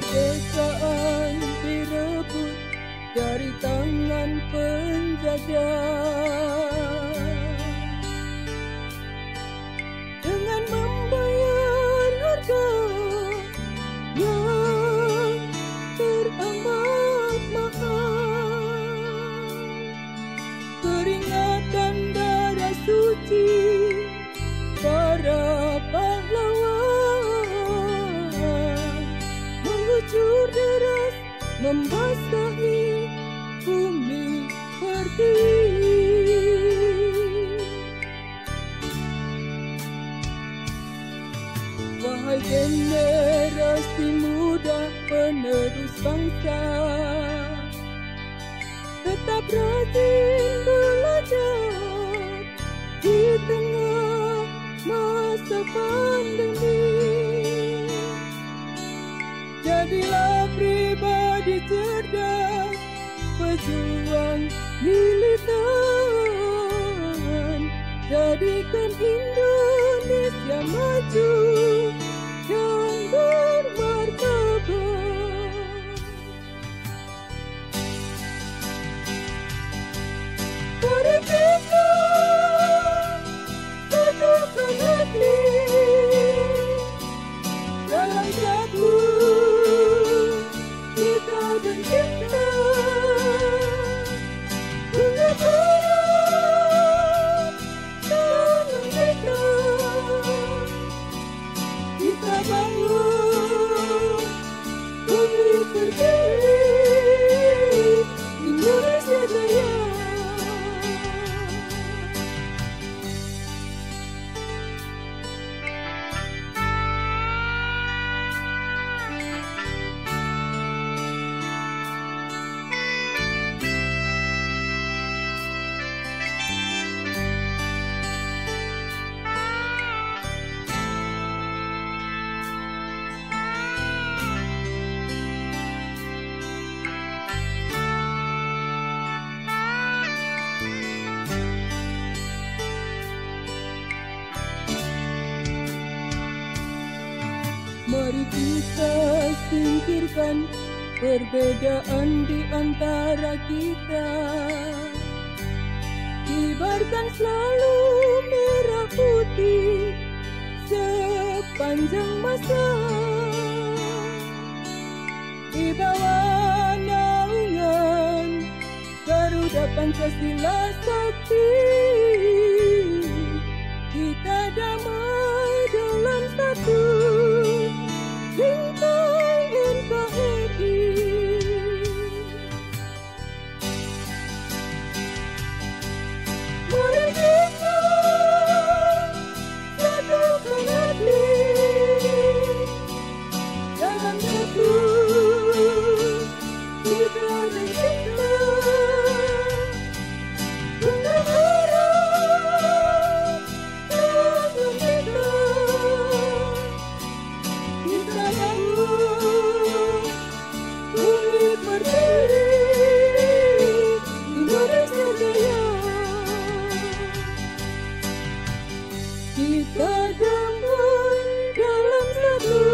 kemerdekaan direbut dari tangan penjajah. Dengan membayar harga yang teramat membasahi bumi pertiwi. Wahai generasi muda penerus bangsa Tetap rajin belajar Di tengah masa pandemi Jadilah Pejuang militan. Jadikan Indonesia maju Mari kita singkirkan perbedaan di antara kita. Kibarkan selalu merah putih sepanjang masa. Di bawah naungan Garuda Pancasila Sakti Kita gabung dalam satu